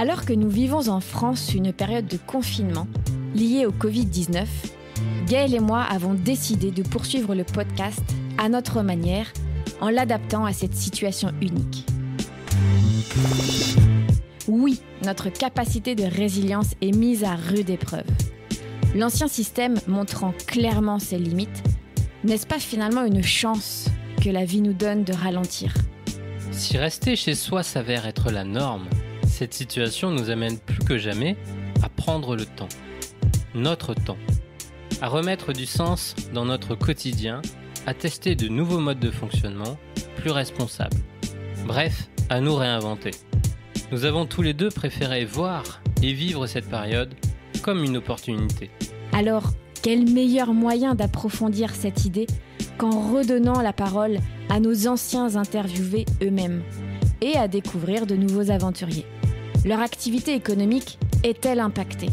Alors que nous vivons en France une période de confinement liée au Covid-19, Gaël et moi avons décidé de poursuivre le podcast à notre manière en l'adaptant à cette situation unique. Oui, notre capacité de résilience est mise à rude épreuve. L'ancien système montrant clairement ses limites, n'est-ce pas finalement une chance que la vie nous donne de ralentir? Si rester chez soi s'avère être la norme, cette situation nous amène plus que jamais à prendre le temps, notre temps, à remettre du sens dans notre quotidien, à tester de nouveaux modes de fonctionnement plus responsables. Bref, à nous réinventer. Nous avons tous les deux préféré voir et vivre cette période comme une opportunité. Alors, quel meilleur moyen d'approfondir cette idée qu'en redonnant la parole à nos anciens interviewés eux-mêmes et à découvrir de nouveaux aventuriers? Leur activité économique est-elle impactée?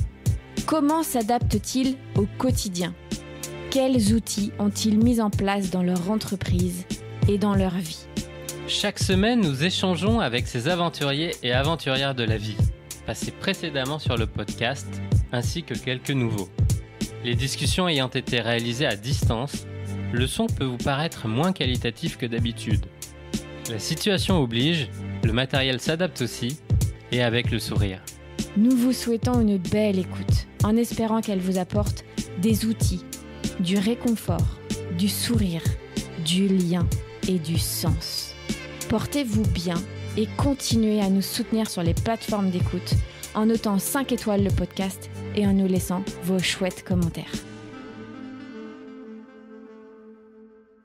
Comment s'adaptent-ils au quotidien? Quels outils ont-ils mis en place dans leur entreprise et dans leur vie? Chaque semaine, nous échangeons avec ces aventuriers et aventurières de la vie, passés précédemment sur le podcast, ainsi que quelques nouveaux. Les discussions ayant été réalisées à distance, le son peut vous paraître moins qualitatif que d'habitude. La situation oblige, le matériel s'adapte aussi, avec le sourire. Nous vous souhaitons une belle écoute, en espérant qu'elle vous apporte des outils, du réconfort, du sourire, du lien et du sens. Portez-vous bien et continuez à nous soutenir sur les plateformes d'écoute en notant 5 étoiles le podcast et en nous laissant vos chouettes commentaires.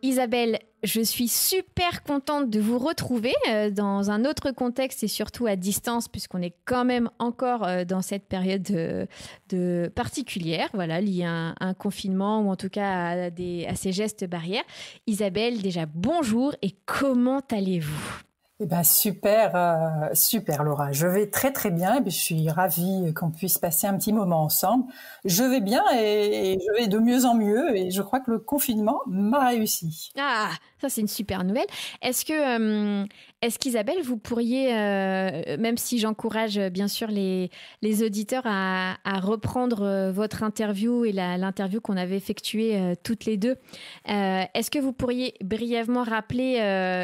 Isabelle, je suis super contente de vous retrouver euh, dans un autre contexte et surtout à distance puisqu'on est quand même encore euh, dans cette période de, particulière, voilà, liée à un, confinement ou en tout cas à ces gestes barrières. Isabelle, déjà bonjour et comment allez-vous? Eh ben super, euh, super Laura. Je vais très très bien je suis ravie qu'on puisse passer un petit moment ensemble. Je vais bien et, je vais de mieux en mieux et je crois que le confinement m'a réussi. Ah, ça c'est une super nouvelle. Est-ce que, euh, est-ce qu'Isabelle, vous pourriez, euh, même si j'encourage bien sûr les, les auditeurs à, à reprendre votre interview et l'interview qu'on avait effectuée toutes les deux, est-ce que vous pourriez brièvement rappeler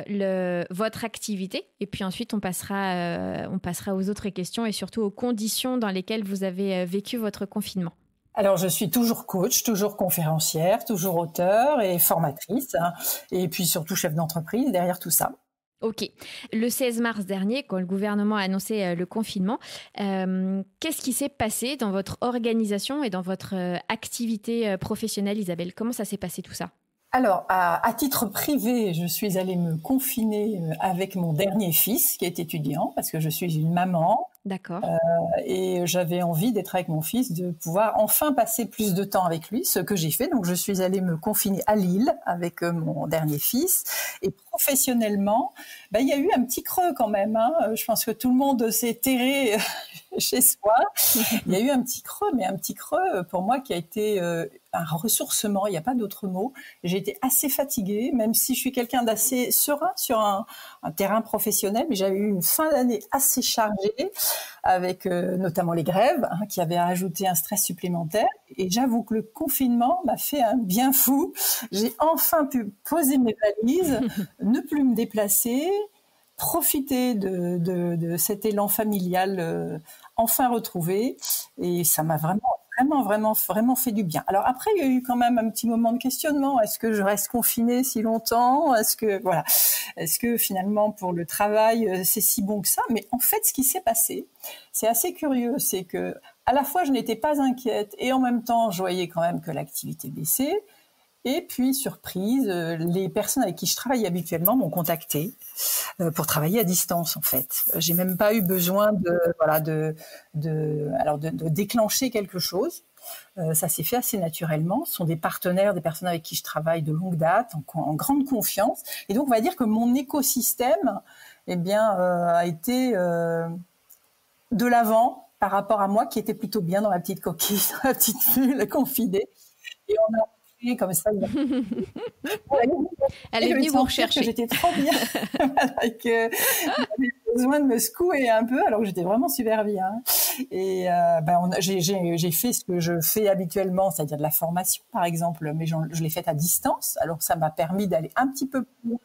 le, votre activité et puis ensuite, on passera, euh, on passera aux autres questions et surtout aux conditions dans lesquelles vous avez euh, vécu votre confinement. Alors, je suis toujours coach, toujours conférencière, toujours auteur et formatrice, hein, et puis surtout chef d'entreprise derrière tout ça. Ok. Le 16 mars dernier, quand le gouvernement a annoncé euh, le confinement, qu'est-ce qui s'est passé dans votre organisation et dans votre activité professionnelle, Isabelle? Comment ça s'est passé tout ça? Alors, à, titre privé, je suis allée me confiner euh, avec mon dernier fils qui est étudiant parce que je suis une maman. D'accord. Euh, et j'avais envie d'être avec mon fils, de pouvoir enfin passer plus de temps avec lui, ce que j'ai fait. Donc, je suis allée me confiner à Lille avec euh, mon dernier fils. Et professionnellement, ben, il y a eu un petit creux quand même. Hein. Je pense que tout le monde s'est terré chez soi. Il y a eu un petit creux, mais un petit creux pour moi qui a été un ressourcement, il n'y a pas d'autre mot. J'ai été assez fatiguée, même si je suis quelqu'un d'assez serein sur un, terrain professionnel, mais j'avais eu une fin d'année assez chargée, avec euh, notamment les grèves, hein, qui avaient ajouté un stress supplémentaire. Et j'avoue que le confinement m'a fait un bien fou. J'ai enfin pu poser mes valises, ne plus me déplacer, profiter de, cet élan familial euh, enfin retrouvé. Et ça m'a vraiment vraiment, vraiment, vraiment fait du bien. Alors après, il y a eu quand même un petit moment de questionnement. Est-ce que je reste confinée si longtemps? Est-ce que voilà, est-ce que finalement pour le travail euh, c'est si bon que ça? Mais en fait, ce qui s'est passé, c'est assez curieux, c'est que à la fois je n'étais pas inquiète et en même temps je voyais quand même que l'activité baissait. Et puis, surprise, euh, les personnes avec qui je travaille habituellement m'ont contacté euh, pour travailler à distance, en fait. J'ai même pas eu besoin de, voilà, de, de, alors de, déclencher quelque chose. Euh, ça s'est fait assez naturellement. Ce sont des partenaires, des personnes avec qui je travaille de longue date, en, grande confiance. Et donc, on va dire que mon écosystème, eh bien, a été de l'avant par rapport à moi qui était plutôt bien dans la petite coquille, dans la petite bulle confinée. Et on a comme ça. Elle est venue vous rechercher. J'étais trop bien, que j'avais besoin de me secouer un peu, alors que j'étais vraiment super bien. Et euh, ben, j'ai fait ce que je fais habituellement, c'est-à-dire de la formation, par exemple, mais je, je l'ai faite à distance. Alors ça m'a permis d'aller un petit peu plus loin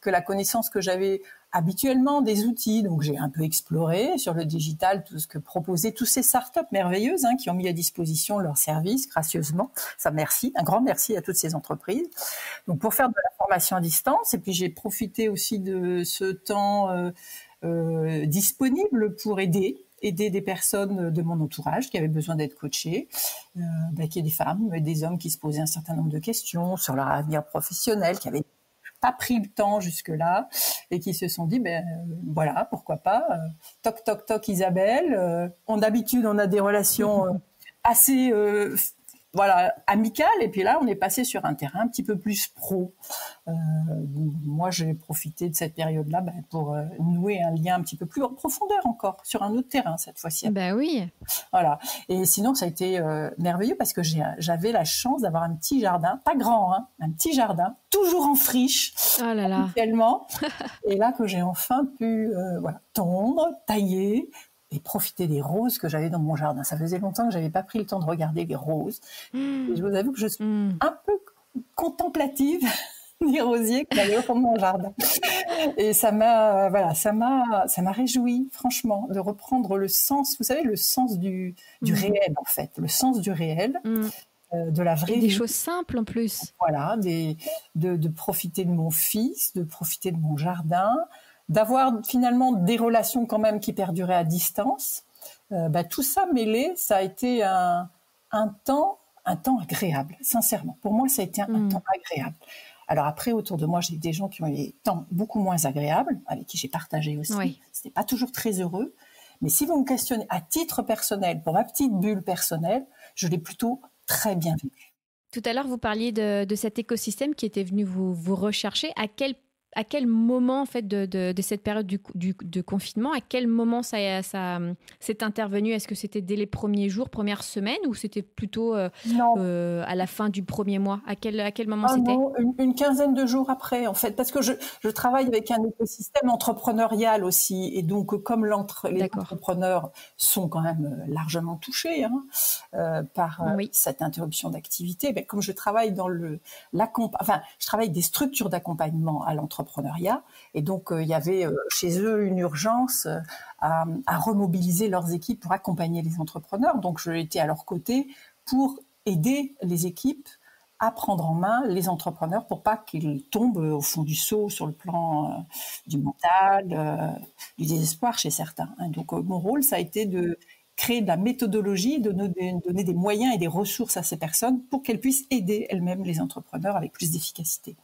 que la connaissance que j'avais habituellement des outils. Donc j'ai un peu exploré sur le digital tout ce que proposaient tous ces startups merveilleuses hein, qui ont mis à disposition leurs services gracieusement. Ça merci, un grand merci à toutes ces entreprises. Donc pour faire de la formation à distance et puis j'ai profité aussi de ce temps euh, euh, disponible pour aider aider des personnes de mon entourage qui avaient besoin d'être coachées, euh, bah, qui est des femmes, des hommes qui se posaient un certain nombre de questions sur leur avenir professionnel, qui avaient pas pris le temps jusque-là et qui se sont dit, ben voilà, pourquoi pas. Euh, toc, toc, toc, Isabelle. Euh, on d'habitude, on a des relations euh, assez voilà, amical. Et puis là, on est passé sur un terrain un petit peu plus pro. Euh, moi, j'ai profité de cette période-là ben, pour euh, nouer un lien un petit peu plus en profondeur encore, sur un autre terrain cette fois-ci. Ben oui. Voilà. Et sinon, ça a été euh, merveilleux parce que j'avais la chance d'avoir un petit jardin, pas grand, hein, un petit jardin, toujours en friche, oh là là. et là que j'ai enfin pu voilà, tondre, tailler, et profiter des roses que j'avais dans mon jardin. Ça faisait longtemps que j'avais pas pris le temps de regarder les roses. Mmh. Et je vous avoue que je suis mmh. un peu contemplative des rosiers que j'avais au fond de mon jardin. Et ça m'a, voilà, ça m'a, ça m'a réjoui, franchement, de reprendre le sens, vous savez, le sens du, du mmh. réel, en fait, le sens du réel. Euh, de la vraie et des choses simples en plus. Voilà, des, de, de, profiter de mon fils, de profiter de mon jardin, d'avoir finalement des relations quand même qui perduraient à distance. Euh, bah, tout ça mêlé, ça a été un, un, temps, un temps agréable, sincèrement. Pour moi, ça a été un, mm. temps agréable. Alors après, autour de moi, j'ai des gens qui ont eu des temps beaucoup moins agréables, avec qui j'ai partagé aussi. Oui. C'était pas toujours très heureux. Mais si vous me questionnez à titre personnel, pour ma petite bulle personnelle, je l'ai plutôt très bien vécu. Tout à l'heure, vous parliez de, de, cet écosystème qui était venu vous, vous rechercher. À quel à quel moment en fait de, cette période du, de confinement, à quel moment ça, ça s'est intervenu? Est-ce que c'était dès les premiers jours, premières semaines, ou c'était plutôt euh, euh, à la fin du premier mois? À quel, à quel moment ah c'était? une, quinzaine de jours après en fait, parce que je, travaille avec un écosystème entrepreneurial aussi, et donc comme les entrepreneurs sont quand même euh, largement touchés hein, par cette interruption d'activité, ben, comme je travaille dans le enfin je travaille des structures d'accompagnement à l'entreprise entrepreneuriat. Et donc, euh, il y avait euh, chez eux une urgence euh, à, remobiliser leurs équipes pour accompagner les entrepreneurs. Donc, je étais à leur côté pour aider les équipes à prendre en main les entrepreneurs pour pas qu'ils tombent au fond du seau sur le plan du mental, du désespoir chez certains. Hein. Donc mon rôle, ça a été de créer de la méthodologie, de donner des moyens et des ressources à ces personnes pour qu'elles puissent aider elles-mêmes les entrepreneurs avec plus d'efficacité.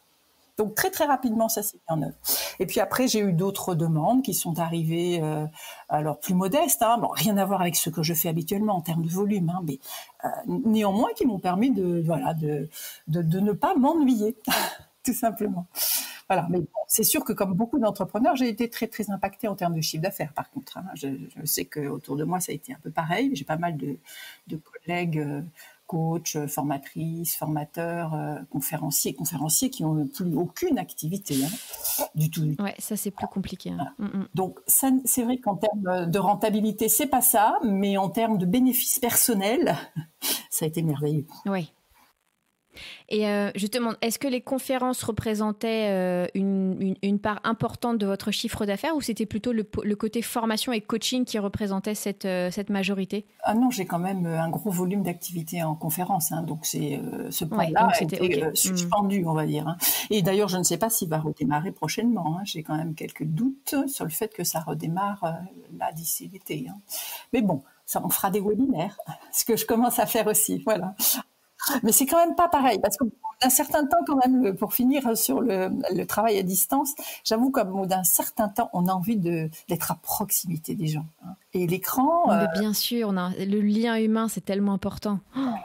Donc très très rapidement, ça s'est mis en œuvre. Et puis après, j'ai eu d'autres demandes qui sont arrivées, euh, alors plus modestes, hein, bon, rien à voir avec ce que je fais habituellement en termes de volume, hein, mais euh, néanmoins qui m'ont permis de voilà de, de, ne pas m'ennuyer, tout simplement. Voilà, mais bon, c'est sûr que comme beaucoup d'entrepreneurs, j'ai été très très impactée en termes de chiffre d'affaires. Par contre, hein, je, je, sais que autour de moi, ça a été un peu pareil. J'ai pas mal de, de collègues. Euh, coach, euh, formatrices, formateurs, euh, conférenciers, conférenciers qui n'ont plus aucune activité hein, du tout. Ouais, ça c'est plus compliqué. Hein. Mm, mm. Donc c'est vrai qu'en termes de rentabilité, c'est pas ça, mais en termes de bénéfices personnels, ça a été merveilleux. Oui. Et euh, justement, est-ce que les conférences représentaient euh, une, part importante de votre chiffre d'affaires ou c'était plutôt le, côté formation et coaching qui représentait cette, euh, cette majorité? Ah non, j'ai quand même un gros volume d'activité en conférence. Hein, donc c'est ce point-là a été hmm. suspendu, on va dire. Hein. Et d'ailleurs, je ne sais pas s'il va redémarrer prochainement. Hein. J'ai quand même quelques doutes sur le fait que ça redémarre là d'ici l'été. Mais bon, ça en fera des webinaires, ce que je commence à faire aussi. Voilà. Mais c'est quand même pas pareil, parce qu'au d'un certain temps, quand même, pour finir sur le, travail à distance, j'avoue qu'au d'un certain temps, on a envie d'être à proximité des gens. Hein. Et l'écran. Euh, bien sûr, on a, le lien humain, c'est tellement important.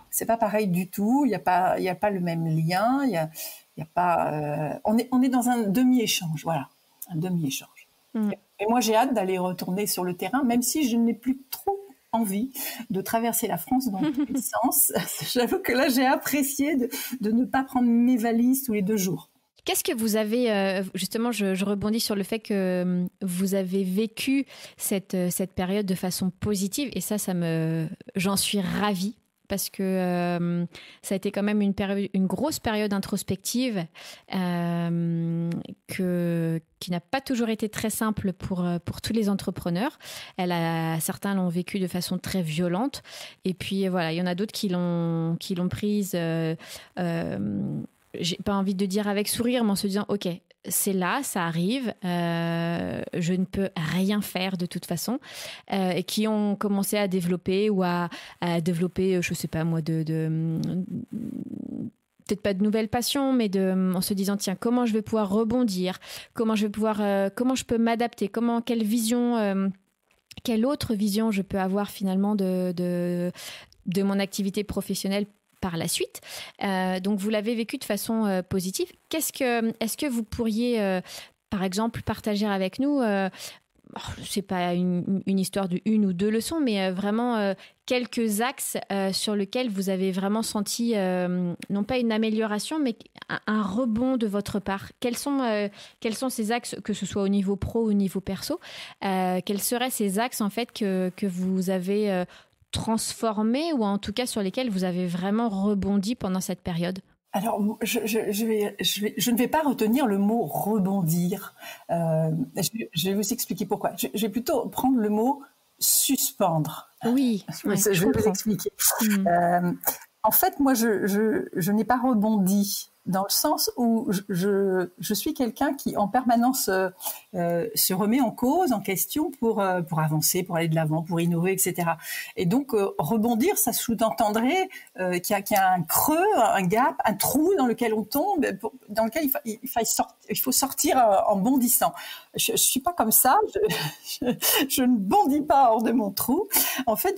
C'est pas pareil du tout. Il n'y a pas, a pas le même lien. Il y a, y a pas. Euh, on est, on est dans un demi-échange, voilà, un demi-échange. Mm. Et moi, j'ai hâte d'aller retourner sur le terrain, même si je n'ai plus trop envie de traverser la France dans tous les sens. J'avoue que là, j'ai apprécié de, de ne pas prendre mes valises tous les deux jours. Qu'est-ce que vous avez, euh, justement, je, rebondis sur le fait que euh, vous avez vécu cette, euh, cette période de façon positive et ça, ça me, j'en suis ravie parce que ça a été quand même une, grosse période introspective que, qui n'a pas toujours été très simple pour, pour tous les entrepreneurs. Certains l'ont vécu de façon très violente et puis voilà, il y en a d'autres qui l'ont, prise j'ai pas envie de dire avec sourire, mais en se disant, OK, c'est là, ça arrive, euh, je ne peux rien faire de toute façon, euh, et qui ont commencé à développer ou à, développer, je sais pas moi, de, peut-être pas de nouvelles passions, mais en se disant tiens comment je vais pouvoir rebondir, comment je vais pouvoir, euh, comment je peux m'adapter, comment quelle vision, quelle autre vision je peux avoir finalement de mon activité professionnelle par la suite. Euh, donc vous l'avez vécu de façon euh, positive. Qu'est-ce que, est-ce que vous pourriez, euh, par exemple, partager avec nous oh, c'est pas une, histoire de une ou deux leçons, mais vraiment quelques axes sur lesquels vous avez vraiment senti, non pas une amélioration, mais un, rebond de votre part? Quels sont, quels sont ces axes, que ce soit au niveau pro ou au niveau perso? Quels seraient ces axes en fait que, que vous avez transformés ou en tout cas sur lesquels vous avez vraiment rebondi pendant cette période? Alors, je, je, vais, je, ne vais pas retenir le mot rebondir. Euh, je, vais vous expliquer pourquoi. Je, vais plutôt prendre le mot suspendre. Oui, je, vais vous expliquer. Hmm. Euh, en fait, moi, je, n'ai pas rebondi dans le sens où je, je suis quelqu'un qui en permanence euh, euh, se remet en cause, en question pour euh, pour avancer, pour aller de l'avant, pour innover, etc. Et donc rebondir, ça sous-entendrait qu'il y, y, a un creux, un gap, un trou dans lequel on tombe, dans lequel il, faut sortir en bondissant. Je, je suis pas comme ça, je, ne bondis pas hors de mon trou. En fait,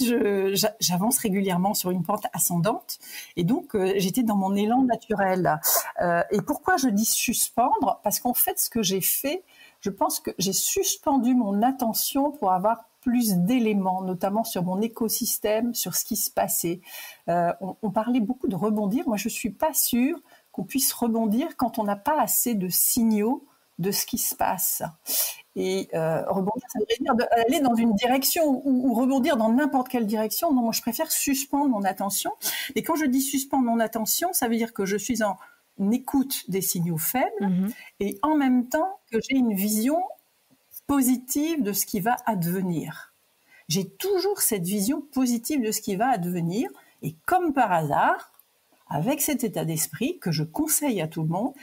j'avance régulièrement sur une pente ascendante, et donc j'étais dans mon élan naturel. Euh, et pourquoi je dis suspendre? Parce qu'en fait, ce que j'ai fait, je pense que j'ai suspendu mon attention pour avoir plus d'éléments, notamment sur mon écosystème, sur ce qui se passait. Euh, on, parlait beaucoup de rebondir. Moi, je suis pas sûre qu'on puisse rebondir quand on n'a pas assez de signaux de ce qui se passe. Et euh, rebondir, ça veut dire aller dans une direction ou, rebondir dans n'importe quelle direction. Non, moi, je préfère suspendre mon attention. Et quand je dis suspendre mon attention, ça veut dire que je suis en écoute des signaux faibles mhm. et en même temps que j'ai une vision positive de ce qui va advenir. J'ai toujours cette vision positive de ce qui va advenir et comme par hasard, avec cet état d'esprit que je conseille à tout le monde,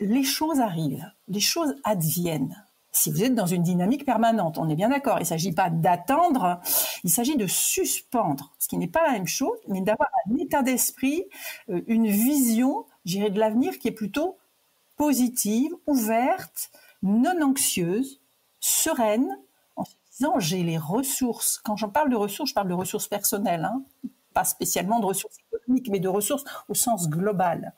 les choses arrivent, les choses adviennent. Si vous êtes dans une dynamique permanente, on est bien d'accord, il ne s'agit pas d'attendre, il s'agit de suspendre, ce qui n'est pas la même chose, mais d'avoir un état d'esprit, euh, une vision j'irai de l'avenir qui est plutôt positive, ouverte, non anxieuse, sereine, en se disant j'ai les ressources. Quand j'en parle de ressources, je parle de ressources personnelles, hein. pas spécialement de ressources économiques, mais de ressources au sens global.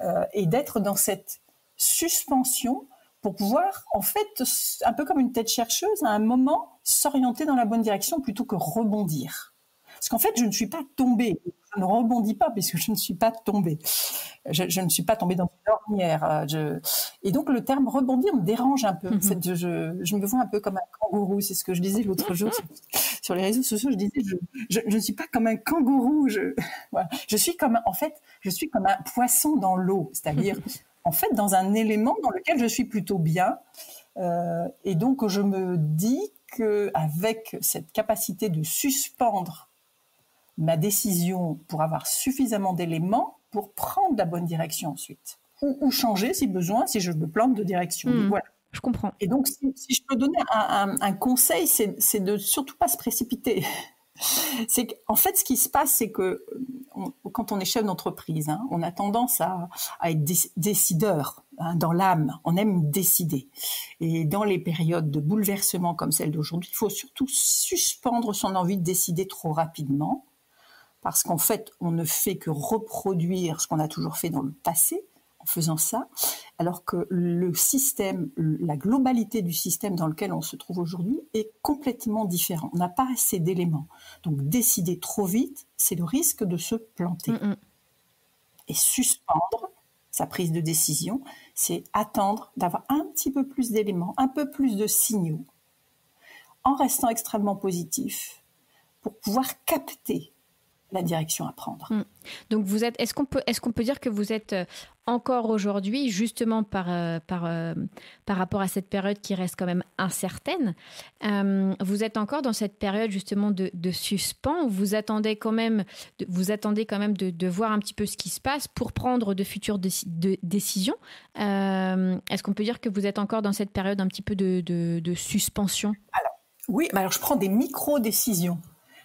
Euh, et d'être dans cette suspension pour pouvoir, en fait, un peu comme une tête chercheuse, à un moment, s'orienter dans la bonne direction plutôt que rebondir. Parce qu'en fait, je ne suis pas tombée je ne rebondis pas puisque je ne suis pas tombée. Je, ne suis pas tombée dans une ornière. Euh, je... Et donc le terme rebondir me dérange un peu. Mhm. je, je, me vois un peu comme un kangourou. C'est ce que je disais l'autre jour sur, les réseaux sociaux. Je disais, je, ne suis pas comme un kangourou. Je, voilà. je suis comme, en fait, je suis comme un poisson dans l'eau, c'est-à-dire en fait dans un élément dans lequel je suis plutôt bien. Euh, et donc je me dis que avec cette capacité de suspendre ma décision pour avoir suffisamment d'éléments pour prendre la bonne direction ensuite. Ou, changer si besoin, si je me plante de direction. Hmm. voilà. Je comprends. Et donc, si, je peux donner un, conseil, c'est de surtout pas se précipiter. c'est qu'en fait, ce qui se passe, c'est que quand on est chef d'entreprise, hein, on a tendance à, être décideur hein, dans l'âme. On aime décider. Et dans les périodes de bouleversement comme celle d'aujourd'hui, il faut surtout suspendre son envie de décider trop rapidement parce qu'en fait, on ne fait que reproduire ce qu'on a toujours fait dans le passé, en faisant ça, alors que le système, la globalité du système dans lequel on se trouve aujourd'hui est complètement différent. On n'a pas assez d'éléments. Donc décider trop vite, c'est le risque de se planter. Mm, mm. Et suspendre sa prise de décision, c'est attendre d'avoir un petit peu plus d'éléments, un peu plus de signaux, en restant extrêmement positif, pour pouvoir capter la direction à prendre. Mm. Donc vous êtes, est-ce qu'on peut, est-ce qu'on peut dire que vous êtes euh, encore aujourd'hui, justement par, euh, par, euh, par rapport à cette période qui reste quand même incertaine, vous êtes encore dans cette période justement de, de suspens. Vous attendez quand même, de, vous attendez quand même de, de, voir un petit peu ce qui se passe pour prendre de futures décisions. est-ce qu'on peut dire que vous êtes encore dans cette période un petit peu de, de suspension? Alors, Oui, mais alors je prends des micro décisions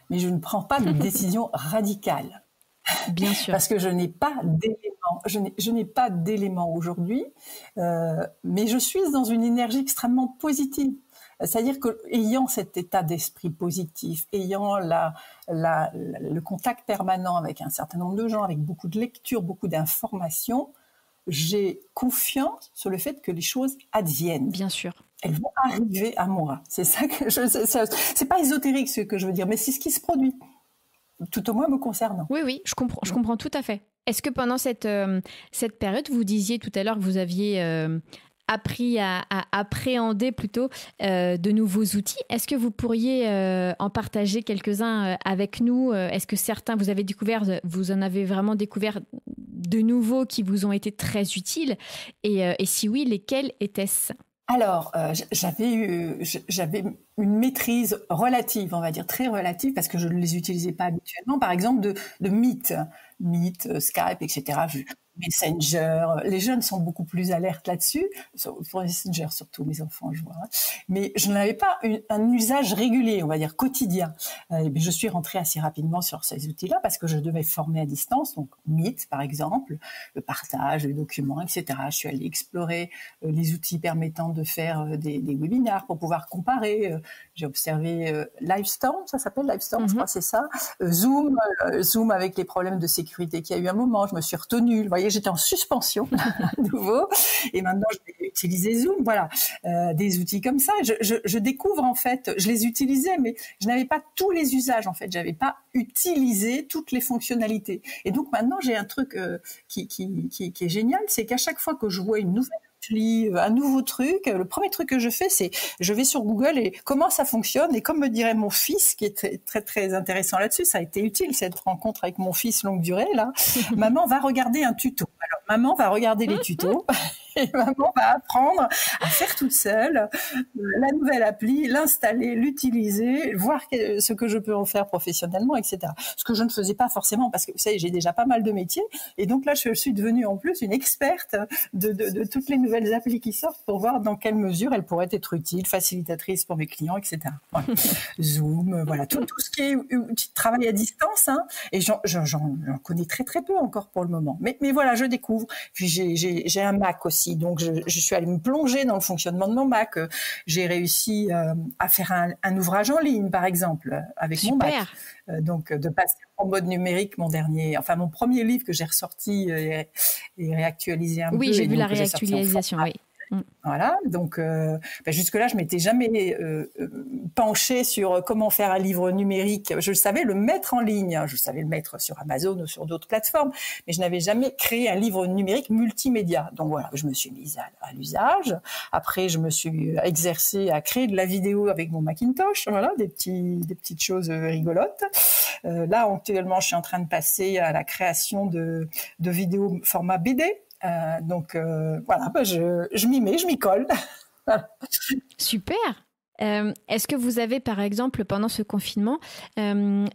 mais je ne prends pas de décision radicale. Bien sûr. Parce que je n'ai pas d'éléments. Je n'ai pas d'éléments aujourd'hui, euh, mais je suis dans une énergie extrêmement positive. C'est-à-dire que ayant cet état d'esprit positif, ayant la, la, le contact permanent avec un certain nombre de gens, avec beaucoup de lectures, beaucoup d'informations, j'ai confiance sur le fait que les choses adviennent. Bien sûr. Elles vont arriver à moi. C'est ça que. C'est pas ésotérique ce que je veux dire, mais c'est ce qui se produit, tout au moins me concernant. Oui, oui, je comprends, tout à fait. Est-ce que pendant cette, euh, cette période, vous disiez tout à l'heure que vous aviez euh, appris à, appréhender plutôt euh, de nouveaux outils. Est-ce que vous pourriez en partager quelques-uns avec nous Est-ce que certains, vous avez découvert, vous en avez vraiment découvert de nouveaux qui vous ont été très utiles et, et si oui, lesquels étaient-ce? Alors, j'avais eu, j'avais une maîtrise relative, on va dire très relative, parce que je ne les utilisais pas habituellement. Par exemple, de, de Meet, Meet, Skype, etc. Messenger. Les jeunes sont beaucoup plus alertes là-dessus, pour Messenger surtout, mes enfants, je vois. Mais je n'avais pas un usage régulier, on va dire quotidien. Euh, je suis rentrée assez rapidement sur ces outils-là parce que je devais former à distance, donc Meet par exemple, le partage, les documents, etc. Je suis allée explorer euh, les outils permettant de faire euh, des, des webinaires pour pouvoir comparer. J'ai observé Livestorm, ça s'appelle Livestorm, je mhm. crois c'est ça. Zoom, Zoom avec les problèmes de sécurité qu'il y a eu un moment, je me suis retenue. Vous voyez, j'étais en suspension à nouveau. Et maintenant, je vais utiliser Zoom. Voilà, euh, des outils comme ça. Je, découvre en fait, je les utilisais, mais je n'avais pas tous les usages en fait. J'avais pas utilisé toutes les fonctionnalités. Et donc maintenant, j'ai un truc euh, qui, qui, qui est génial, c'est qu'à chaque fois que je vois une nouvelle lis un nouveau truc, le premier truc que je fais, c'est je vais sur Google et comment ça fonctionne. Et comme me dirait mon fils, qui est très très, très intéressant là-dessus, ça a été utile cette rencontre avec mon fils longue durée là. maman va regarder un tuto. Alors maman va regarder les tutos. et maman va apprendre à faire toute seule euh, la nouvelle appli, l'installer, l'utiliser, voir ce que je peux en faire professionnellement, etc. Ce que je ne faisais pas forcément parce que vous savez, j'ai déjà pas mal de métiers et donc là, je suis devenue en plus une experte de, de, de toutes les nouvelles applis qui sortent pour voir dans quelle mesure elles pourraient être utiles, facilitatrices pour mes clients, etc. Zoom, euh, voilà, tout, tout, ce qui est de travail à distance. Hein, et j'en connais très très peu encore pour le moment. Mais, mais voilà, je découvre. Puis j'ai un Mac aussi donc, je, suis allée me plonger dans le fonctionnement de mon Mac. J'ai réussi euh, à faire un, ouvrage en ligne, par exemple, avec mon Mac. Euh, donc, de passer en mode numérique mon dernier, enfin mon premier livre que j'ai ressorti et, réactualisé un peu. Oui, j'ai vu la réactualisation, oui. Mm. Voilà, donc euh, ben jusque-là, je m'étais jamais euh, euh, penchée sur comment faire un livre numérique. Je savais le mettre en ligne, je savais le mettre sur Amazon ou sur d'autres plateformes, mais je n'avais jamais créé un livre numérique multimédia. Donc voilà, je me suis mise à, l'usage. Après, je me suis exercée à créer de la vidéo avec mon Macintosh, voilà, des petits, des petites choses rigolotes. Euh, là, actuellement, je suis en train de passer à la création de, de vidéos format BD. Euh, donc euh, voilà, bah, je, m'y mets, je m'y colle. Super. Euh, est-ce que vous avez, par exemple, pendant ce confinement,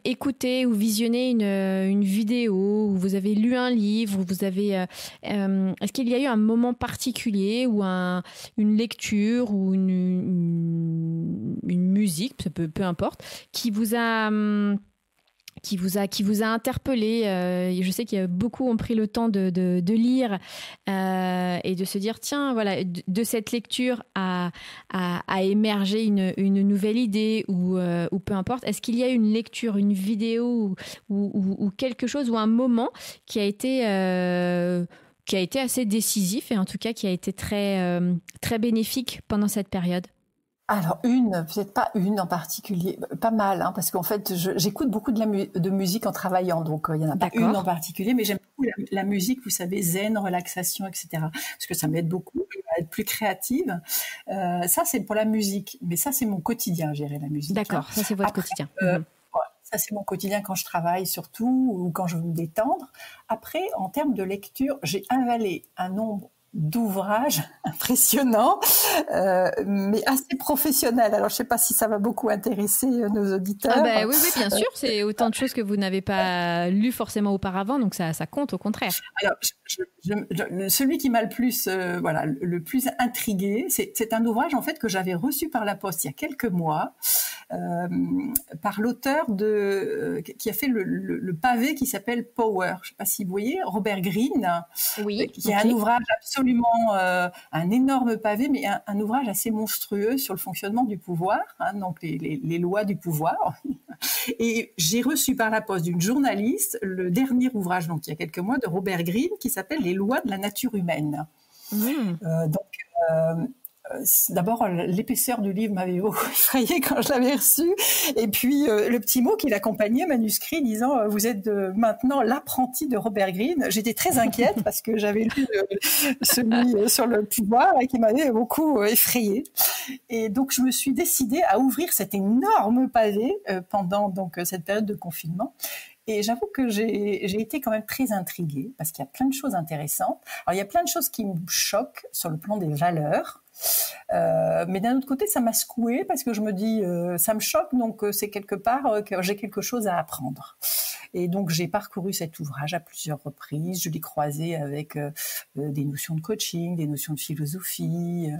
écouté ou visionné une, vidéo, ou vous avez lu un livre, ou vous avez, est-ce qu'il y a eu un moment particulier ou un, une lecture ou une, musique, peu, peu importe, qui vous a hum, qui vous a qui vous a interpellé. Euh, je sais qu'il y a beaucoup ont pris le temps de, de, lire euh, et de se dire tiens voilà de, cette lecture à, à, émerger une, une, nouvelle idée ou, euh, ou peu importe. Est-ce qu'il y a une lecture, une vidéo ou, ou, ou, quelque chose ou un moment qui a été qui a été assez décisif et en tout cas qui a été très, très bénéfique pendant cette période? Alors une, peut-être pas une en particulier, pas mal, hein, parce qu'en fait j'écoute beaucoup de, la de musique en travaillant, donc il y en a pas une en particulier, mais j'aime beaucoup la, musique, vous savez, zen, relaxation, etc. Parce que ça m'aide beaucoup à être plus créative. Euh, ça c'est pour la musique, mais ça c'est mon quotidien, gérer la musique. D'accord, ça c'est votre quotidien. Euh, mhm. Ça, c'est mon quotidien quand je travaille surtout ou quand je veux me détendre. Après, en termes de lecture, j'ai avalé un nombre d'ouvrages impressionnants, euh, mais assez professionnels. Alors, je ne sais pas si ça va beaucoup intéresser euh, nos auditeurs. Ah ben oui, oui, bien sûr. C'est autant de choses que vous n'avez pas lu forcément auparavant, donc ça, ça compte au contraire. Alors, celui qui m'a le plus, euh, voilà, le plus intrigué, c'est un ouvrage en fait que j'avais reçu par la poste il y a quelques mois, euh, par l'auteur de euh, qui a fait le, le, pavé qui s'appelle Power. Je ne sais pas si vous voyez, Robert Greene, oui, qui a un ouvrage absolument un énorme pavé, mais un, ouvrage assez monstrueux sur le fonctionnement du pouvoir, hein, donc les, les, les lois du pouvoir. Et j'ai reçu par la poste d'une journaliste le dernier ouvrage, donc il y a quelques mois, de Robert Greene, qui s'appelle Les lois de la nature humaine. Mmh. Euh, donc, euh, D'abord, l'épaisseur du livre m'avait beaucoup effrayé quand je l'avais reçu. Et puis, euh, le petit mot qui l'accompagnait, manuscrit, disant Vous êtes maintenant l'apprenti de Robert Greene. J'étais très inquiète parce que j'avais lu celui sur le pouvoir et qui m'avait beaucoup effrayé. Et donc, je me suis décidée à ouvrir cet énorme pavé pendant donc cette période de confinement. Et j'avoue que j'ai été quand même très intriguée parce qu'il y a plein de choses intéressantes. Alors, il y a plein de choses qui me choquent sur le plan des valeurs. Euh, mais d'un autre côté, ça m'a secoué parce que je me dis, euh, ça me choque, donc euh, c'est quelque part que j'ai quelque chose à apprendre. Et donc j'ai parcouru cet ouvrage à plusieurs reprises. Je l'ai croisé avec des notions de coaching, des notions de philosophie,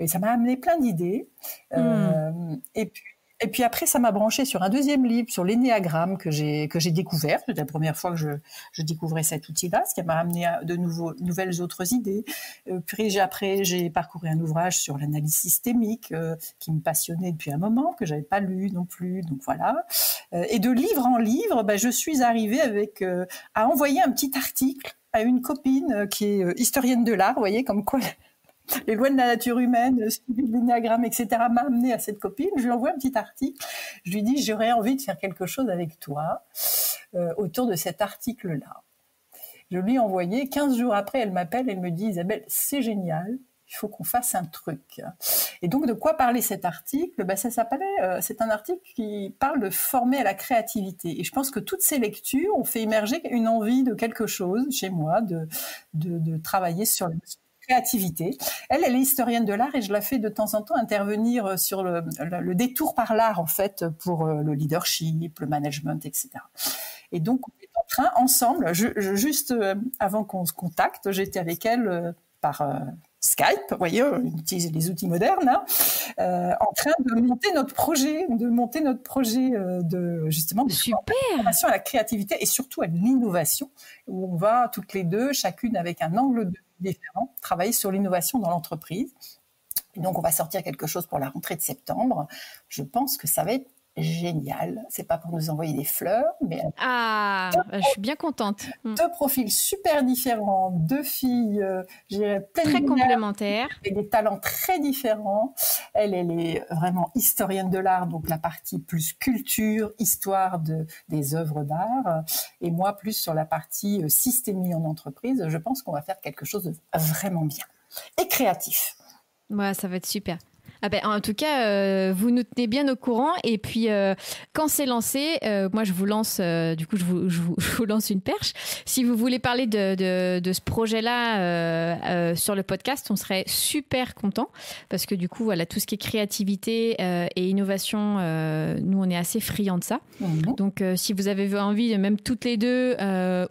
et ça m'a amené plein d'idées. Hmm. et puis et puis après, ça m'a branché sur un deuxième livre, sur l'énéagramme que j'ai que j'ai découvert. C'était la première fois que je, je découvrais cet outil-là, ce qui m'a amené à de nouveaux, nouvelles autres idées. Euh, puis après, j'ai parcouru un ouvrage sur l'analyse systémique euh, qui me passionnait depuis un moment, que j'avais pas lu non plus. Donc voilà. Euh, et de livre en livre, ben, je suis arrivée avec à envoyer un petit article à une copine qui est historienne de l'art, vous voyez, comme quoi les lois de la nature humaine, l'énéagramme, etc., m'a amené à cette copine. Je lui envoie un petit article. Je lui dis, j'aurais envie de faire quelque chose avec toi euh, autour de cet article-là. Je lui ai envoyé. 15 jours après, elle m'appelle, elle me dit, Isabelle, c'est génial. Il faut qu'on fasse un truc. Et donc, de quoi parler cet article? Ben, ça s'appelait. Euh, c'est un article qui parle de former à la créativité. Et je pense que toutes ces lectures ont fait émerger une envie de quelque chose chez moi, de, de, de travailler sur le créativité. Elle, elle est historienne de l'art et je la fais de temps en temps intervenir sur le, détour par l'art, en fait, pour euh, le leadership, le management, etc. Et donc, on est en train, ensemble, juste euh, avant qu'on se contacte, j'étais avec elle euh, par Skype, vous voyez, on utilise les outils modernes, hein, en train de monter notre projet, de monter notre projet de justement de formation à la créativité et surtout à l'innovation, où on va toutes les deux, chacune avec un angle de différents, travailler sur l'innovation dans l'entreprise. donc, on va sortir quelque chose pour la rentrée de septembre. Je pense que ça va être génial. C'est pas pour nous envoyer des fleurs, mais ah, je suis bien contente. Hmm. Deux profils super différents, deux filles, euh, très complémentaires, et des talents très différents. Elle, elle est vraiment historienne de l'art, donc la partie plus culture, histoire de des œuvres d'art, et moi plus sur la partie euh, systémie en entreprise. Je pense qu'on va faire quelque chose de vraiment bien et créatif. Ouais, ça va être super. Ah ben, en tout cas, euh, vous nous tenez bien au courant. Et puis, euh, quand c'est lancé, euh, moi, je vous lance, du coup, je vous, je, vous, lance une perche. Si vous voulez parler de, de, de ce projet-là sur le podcast, on serait super content parce que du coup, voilà, tout ce qui est créativité et innovation, nous, on est assez friands de ça. Donc, si vous avez envie, même toutes les deux,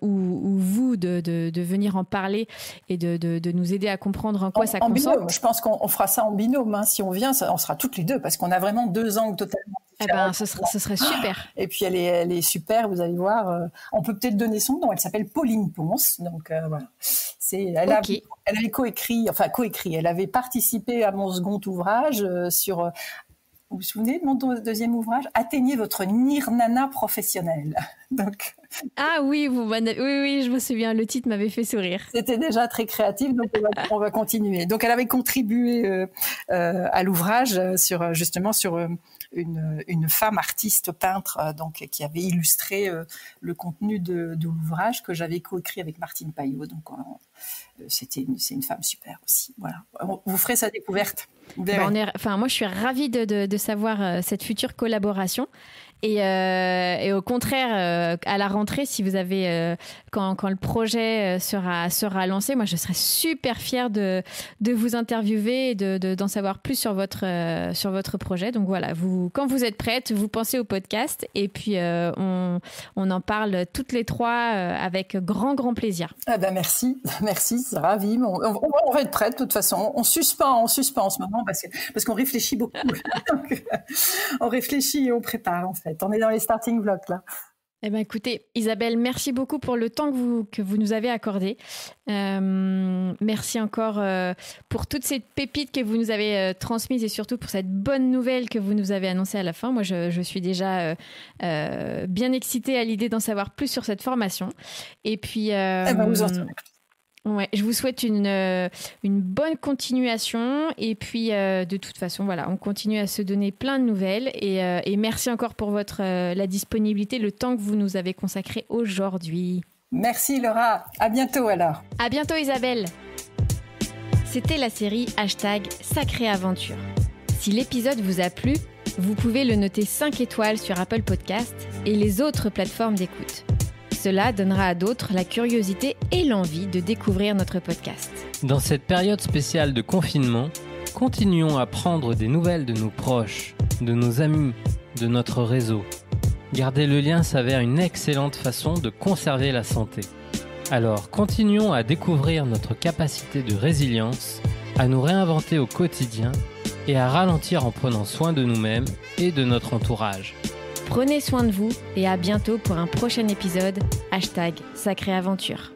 ou, ou, vous, de, de, venir en parler et de, nous aider à comprendre en quoi ça consiste. Je pense qu'on fera ça en binôme, hein, si on on sera toutes les deux parce qu'on a vraiment deux angles totalement eh ben, ce, serait, ce serait super. Et puis elle est, elle est super, vous allez voir. Euh, on peut peut-être donner son nom. Elle s'appelle Pauline Ponce. Donc euh, voilà. C'est, elle, elle avait coécrit, enfin coécrit. Elle avait participé à mon second ouvrage euh, sur vous vous souvenez de mon deuxième ouvrage Atteignez votre nirnana professionnel. Donc. Ah oui, vous, oui, oui, je me souviens. Le titre m'avait fait sourire. C'était déjà très créatif, donc on va, continuer. Donc, elle avait contribué euh, euh, à l'ouvrage sur justement sur une, femme artiste peintre donc qui avait illustré le contenu de, l'ouvrage que j'avais coécrit avec Martine Payot. Donc, c'était c'est une femme super aussi. Voilà, vous ferez sa découverte. Enfin, moi, je suis ravie de, de, savoir euh, cette future collaboration. Et, euh, et, au contraire, euh, à la rentrée, si vous avez, euh, quand, quand, le projet sera, sera lancé, moi je serais super fière de, de vous interviewer et d'en de, d'en savoir plus sur votre, sur votre projet. Donc voilà, vous, quand vous êtes prête, vous pensez au podcast et puis on, on, en parle toutes les trois avec grand, grand plaisir. Ah ben merci, merci, ravi. On, va être prête de toute façon. On suspend, on suspend en ce moment parce parce qu'on réfléchit beaucoup. on réfléchit et on prépare en fait. On est dans les starting blocks là. Eh ben, écoutez, Isabelle, merci beaucoup pour le temps que vous, que vous nous avez accordé. Euh, merci encore euh, pour toutes ces pépites que vous nous avez euh, transmises et surtout pour cette bonne nouvelle que vous nous avez annoncée à la fin. Moi, je, suis déjà bien excitée à l'idée d'en savoir plus sur cette formation. Et puis, eh ben, vous en Ouais, je vous souhaite une, euh, une bonne continuation et puis euh, de toute façon voilà, on continue à se donner plein de nouvelles et, euh, et merci encore pour votre la disponibilité, le temps que vous nous avez consacré aujourd'hui. Merci Laura, à bientôt alors. À bientôt Isabelle. C'était la série hashtag Sacrée Aventure. Si l'épisode vous a plu, vous pouvez le noter 5 étoiles sur Apple Podcast et les autres plateformes d'écoute. Cela donnera à d'autres la curiosité et l'envie de découvrir notre podcast. Dans cette période spéciale de confinement, continuons à prendre des nouvelles de nos proches, de nos amis, de notre réseau. Garder le lien s'avère une excellente façon de conserver la santé. Alors continuons à découvrir notre capacité de résilience, à nous réinventer au quotidien et à ralentir en prenant soin de nous-mêmes et de notre entourage. Prenez soin de vous et à bientôt pour un prochain épisode. Hashtag Sacrée Aventure.